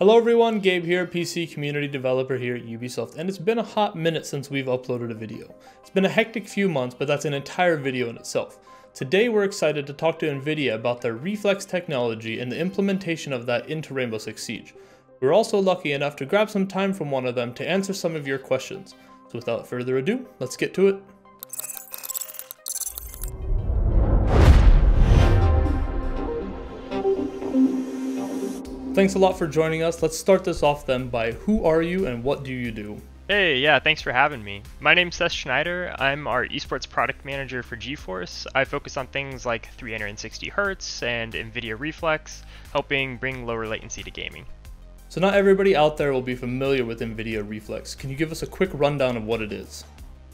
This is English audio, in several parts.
Hello everyone, Gabe here, PC community developer here at Ubisoft, and it's been a hot minute since we've uploaded a video. It's been a hectic few months, but that's an entire video in itself. Today we're excited to talk to NVIDIA about their Reflex technology and the implementation of that into Rainbow Six Siege. We we're also lucky enough to grab some time from one of them to answer some of your questions. So without further ado, let's get to it. Thanks a lot for joining us. Let's start this off then by who are you and what do you do? Hey, yeah, thanks for having me. My name's Seth Schneider. I'm our esports product manager for GeForce. I focus on things like 360 Hz and NVIDIA Reflex, helping bring lower latency to gaming. So not everybody out there will be familiar with NVIDIA Reflex. Can you give us a quick rundown of what it is?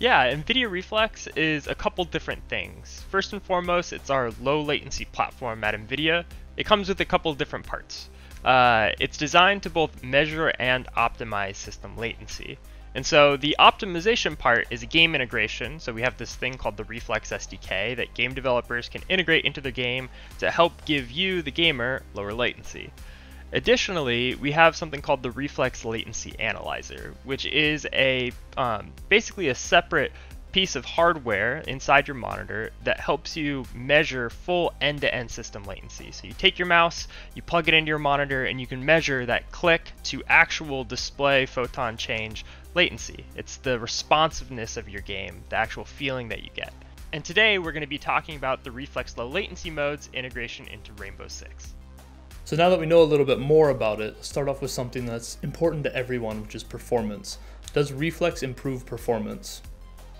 Yeah, NVIDIA Reflex is a couple different things. First and foremost, it's our low latency platform at NVIDIA. It comes with a couple different parts. Uh, it's designed to both measure and optimize system latency. And so the optimization part is a game integration. So we have this thing called the Reflex SDK that game developers can integrate into the game to help give you, the gamer, lower latency. Additionally, we have something called the Reflex Latency Analyzer, which is a um, basically a separate piece of hardware inside your monitor that helps you measure full end-to-end system latency. So you take your mouse, you plug it into your monitor, and you can measure that click to actual display photon change latency. It's the responsiveness of your game, the actual feeling that you get. And today we're going to be talking about the Reflex Low Latency mode's integration into Rainbow Six. So now that we know a little bit more about it, let's start off with something that's important to everyone, which is performance. Does Reflex improve performance?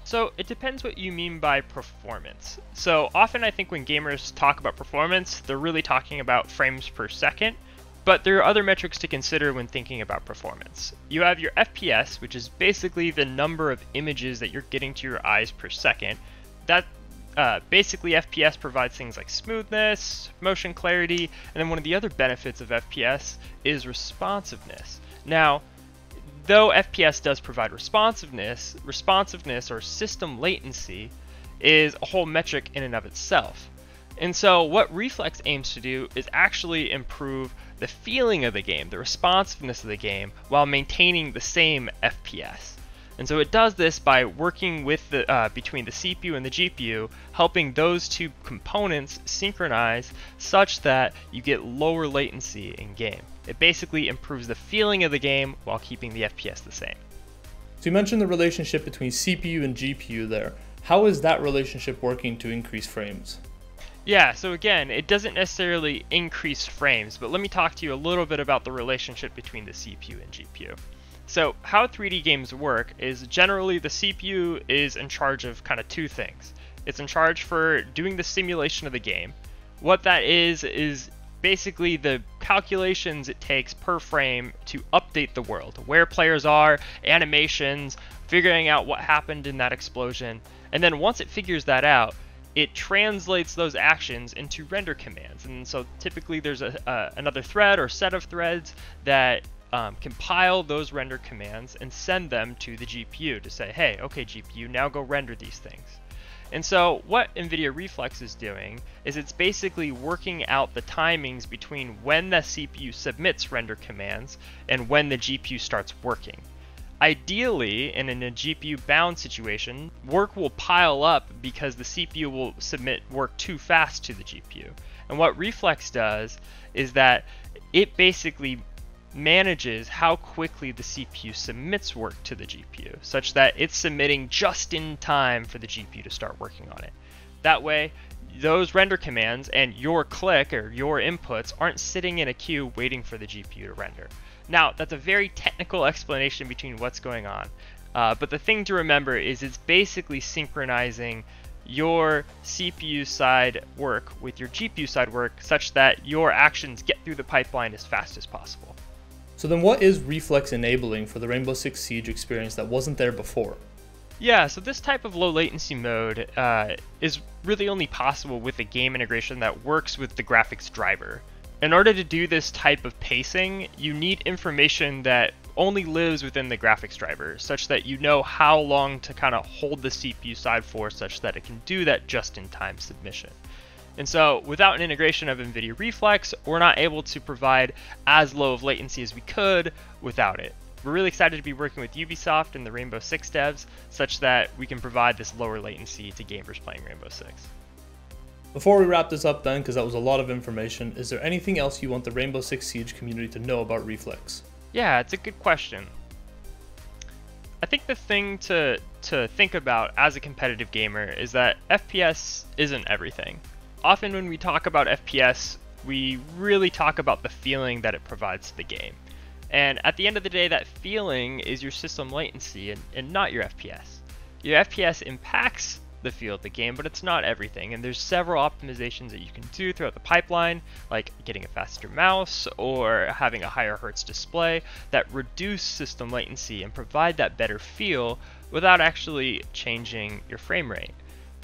So it depends what you mean by performance. So often I think when gamers talk about performance, they're really talking about frames per second, but there are other metrics to consider when thinking about performance. You have your FPS, which is basically the number of images that you're getting to your eyes per second. That uh, basically FPS provides things like smoothness, motion clarity, and then one of the other benefits of FPS is responsiveness. Now, though FPS does provide responsiveness, responsiveness or system latency is a whole metric in and of itself. And so what Reflex aims to do is actually improve the feeling of the game, the responsiveness of the game, while maintaining the same FPS. And so it does this by working with the uh, between the CPU and the GPU, helping those two components synchronize such that you get lower latency in game. It basically improves the feeling of the game while keeping the FPS the same. So you mentioned the relationship between CPU and GPU there. How is that relationship working to increase frames? Yeah, so again, it doesn't necessarily increase frames, but let me talk to you a little bit about the relationship between the CPU and GPU. So how 3D games work is generally the CPU is in charge of kind of two things. It's in charge for doing the simulation of the game. What that is, is basically the calculations it takes per frame to update the world, where players are, animations, figuring out what happened in that explosion. And then once it figures that out, it translates those actions into render commands. And so typically there's a, uh, another thread or set of threads that um, compile those render commands and send them to the GPU to say, hey, okay, GPU, now go render these things. And so what NVIDIA Reflex is doing is it's basically working out the timings between when the CPU submits render commands and when the GPU starts working. Ideally, in a GPU bound situation, work will pile up because the CPU will submit work too fast to the GPU. And what Reflex does is that it basically manages how quickly the CPU submits work to the GPU, such that it's submitting just in time for the GPU to start working on it. That way, those render commands and your click or your inputs aren't sitting in a queue waiting for the GPU to render. Now, that's a very technical explanation between what's going on, uh, but the thing to remember is it's basically synchronizing your CPU side work with your GPU side work such that your actions get through the pipeline as fast as possible. So then what is reflex enabling for the Rainbow Six Siege experience that wasn't there before? Yeah, so this type of low latency mode uh, is really only possible with a game integration that works with the graphics driver. In order to do this type of pacing, you need information that only lives within the graphics driver, such that you know how long to kind of hold the CPU side for such that it can do that just-in-time submission. And so without an integration of NVIDIA Reflex, we're not able to provide as low of latency as we could without it. We're really excited to be working with Ubisoft and the Rainbow Six devs such that we can provide this lower latency to gamers playing Rainbow Six. Before we wrap this up then, because that was a lot of information, is there anything else you want the Rainbow Six Siege community to know about Reflex? Yeah, it's a good question. I think the thing to to think about as a competitive gamer is that FPS isn't everything. Often when we talk about FPS, we really talk about the feeling that it provides to the game. And at the end of the day, that feeling is your system latency and, and not your FPS. Your FPS impacts the feel of the game, but it's not everything. And there's several optimizations that you can do throughout the pipeline, like getting a faster mouse or having a higher hertz display that reduce system latency and provide that better feel without actually changing your frame rate.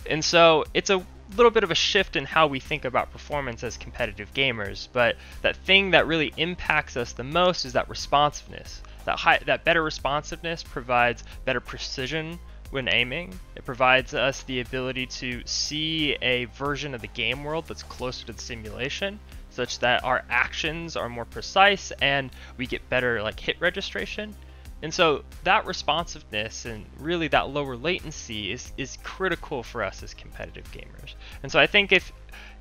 And so it's a little bit of a shift in how we think about performance as competitive gamers, but that thing that really impacts us the most is that responsiveness. That high, that better responsiveness provides better precision when aiming. It provides us the ability to see a version of the game world that's closer to the simulation, such that our actions are more precise and we get better like hit registration. And so that responsiveness and really that lower latency is, is critical for us as competitive gamers. And so I think if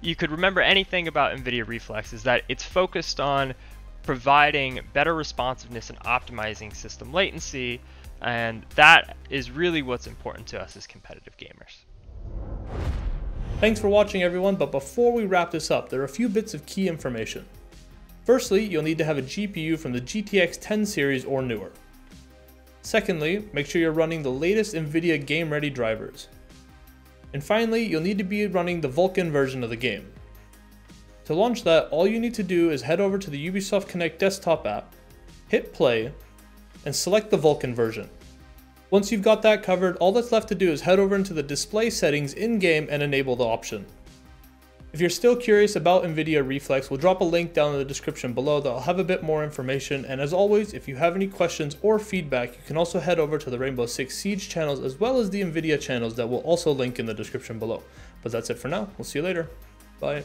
you could remember anything about NVIDIA Reflex is that it's focused on providing better responsiveness and optimizing system latency and that is really what's important to us as competitive gamers. Thanks for watching everyone, but before we wrap this up, there are a few bits of key information. Firstly, you'll need to have a GPU from the GTX 10 series or newer. Secondly, make sure you're running the latest NVIDIA Game Ready drivers. And finally, you'll need to be running the Vulkan version of the game. To launch that, all you need to do is head over to the Ubisoft Connect desktop app, hit play, and select the Vulkan version. Once you've got that covered, all that's left to do is head over into the display settings in-game and enable the option. If you're still curious about NVIDIA Reflex, we'll drop a link down in the description below that'll have a bit more information, and as always, if you have any questions or feedback, you can also head over to the Rainbow Six Siege channels as well as the NVIDIA channels that will also link in the description below. But that's it for now, we'll see you later. Bye.